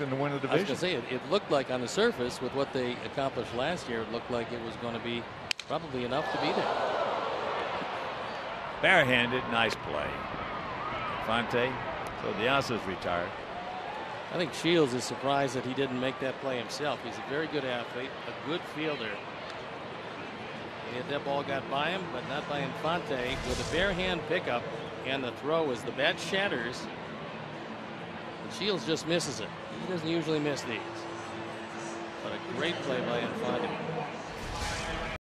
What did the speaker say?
and to win the I was division. going to say, it, it looked like on the surface with what they accomplished last year, it looked like it was going to be probably enough to be there. Barehanded, nice play. Fonte. So De Aza's retired. I think Shields is surprised that he didn't make that play himself. He's a very good athlete, a good fielder. And that ball got by him, but not by Infante. With a bare hand pickup and the throw as the bat shatters. And Shields just misses it. He doesn't usually miss these. But a great play by Infante.